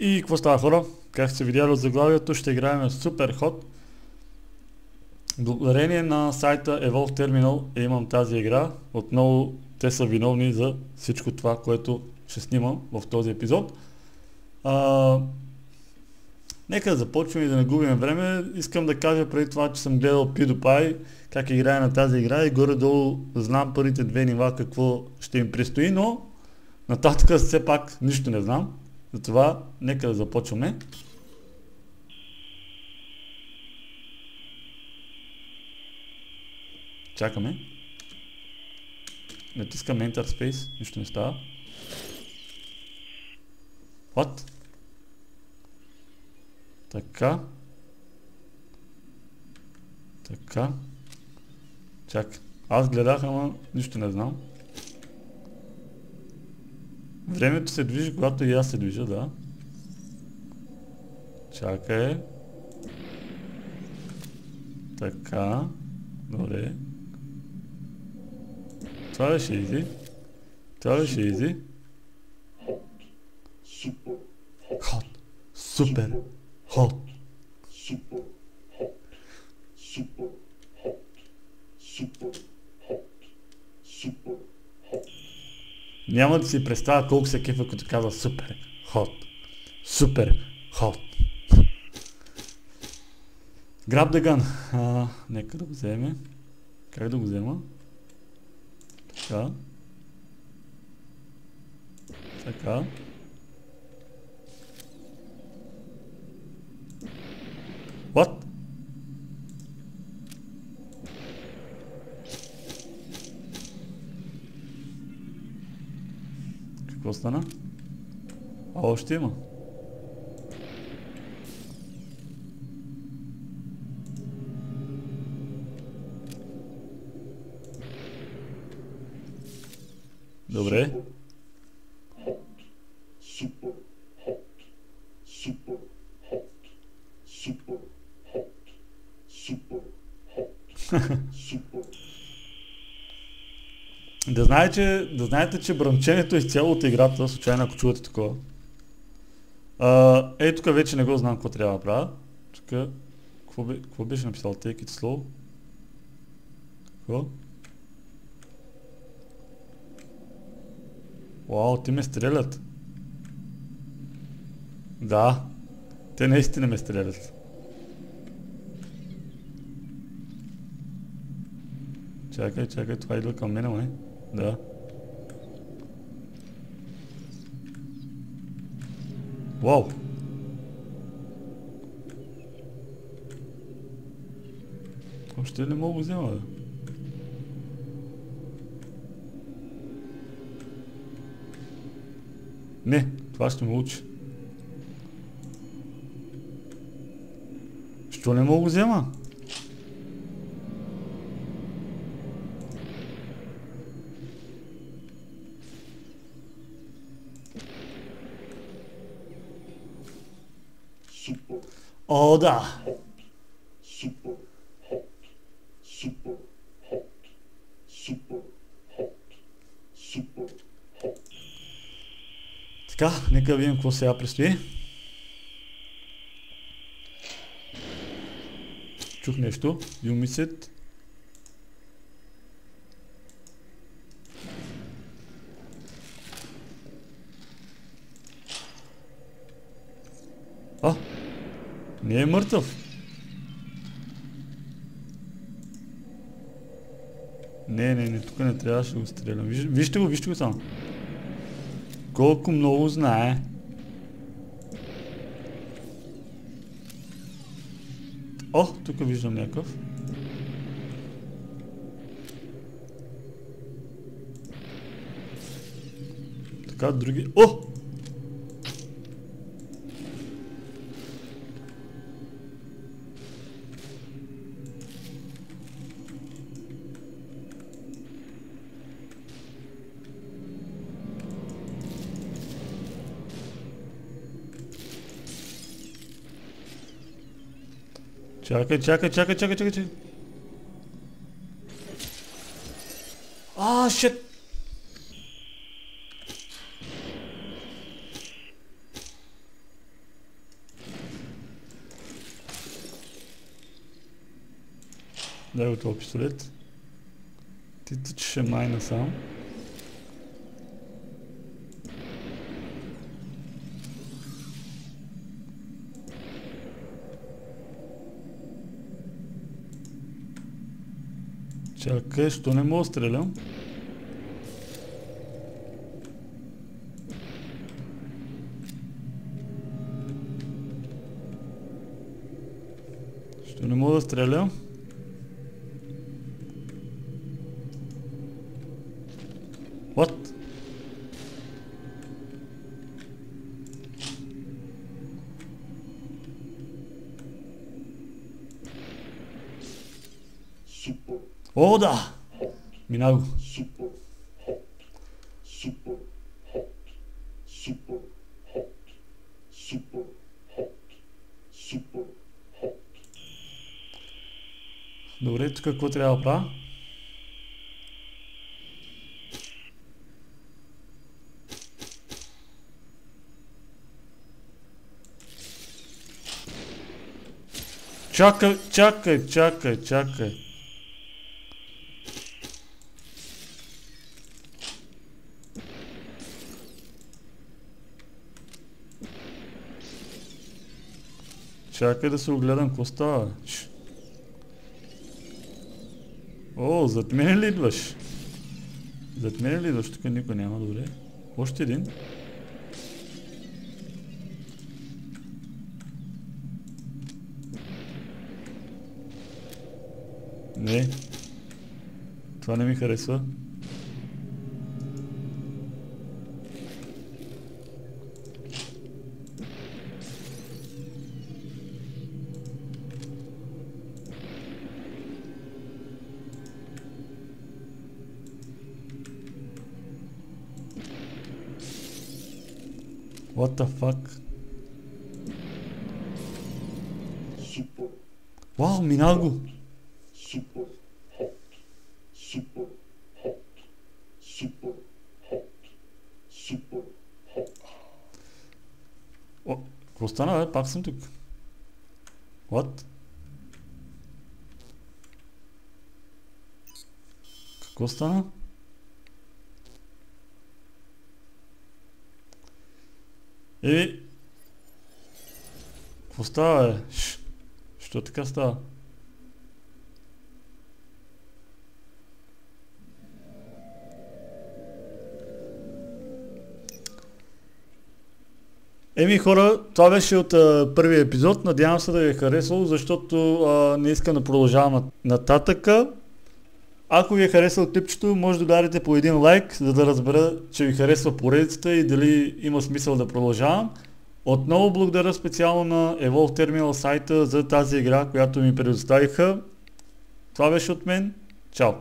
И какво става хора? Как сте видяли от заглавието, ще играем супер ход. Благодарение на сайта Evolve Terminal имам тази игра. Отново те са виновни за всичко това, което ще снимам в този епизод. А, нека да започваме и да не губим време. Искам да кажа преди това, че съм гледал PewDiePie, как играе на тази игра и горе-долу знам първите две нива какво ще им предстои, но нататък все пак нищо не знам. Затова нека да започваме. Чакаме. Натискам Enter Space, нищо не става. What? Така. Така. Чак. Аз гледах, ама нищо не знам. Времето се движи, когато и аз се движа, да. Чакай. Така. Добре. Това беше изи. Това беше изи. Хот. Супер. Хот. Няма да си представя колко се кефа, като казва супер хот. Супер хот. Grab the нека да го вземе. Как да го взема? Така. Така. What? Какво стана? А още има. Добре. Да, знаете, да знаете, че бръмченето е изцяло от играта, случайно ако чувате такова. Ей, тук вече не го знам какво трябва да правя. Тук, какво, бе, какво беше написал? Take it slow. Какво? Вау, ти ме стрелят. Да, те наистина ме стрелят. Чакай, чакай, това идва към мен, май. Да. Вау! Още не мога взема, да. Не, това ще ме учи. Що не мога взема? О, да. Така, нека видим какво сега предстои. Чух нещо. It. А, не е мъртъв. Не, не, не, тук не трябваше да го стрелям. Виж, вижте го, вижте го само. Колко много знае. О, тук виждам някакъв. Така, други... О! Чакай, чакай, чакай, чакай, чакай, чакай. А, шет! Дай го този пистолет. Ти тъчеше майна само. Чакай, що не мога стрелям? Що не мога да стрелям? What? super О, да! Мина го. Добре, тук какво трябва да правя? Чакай, чакай, чакай, чакай. Чакай да се огледам какво става. О, зад мен ли идваш? Зад мен ли идваш? Тук никой няма, добре. Още един. Не. Това не ми харесва. What the fuck? Super, Вау, мина го! super hot, super hot, super hot, super hot. О, какво стана, бе? Пак съм тук. What? Какво Еми... Какво става, бе? Що така става? Еми хора, това беше от а, първия епизод. Надявам се да ви е харесало, защото а, не искам да продължавам нат- нататъка. Ако ви е харесал клипчето, може да ударите по един лайк, за да разбера, че ви харесва поредицата и дали има смисъл да продължавам. Отново благодаря специално на Evolve Terminal сайта за тази игра, която ми предоставиха. Това беше от мен. Чао!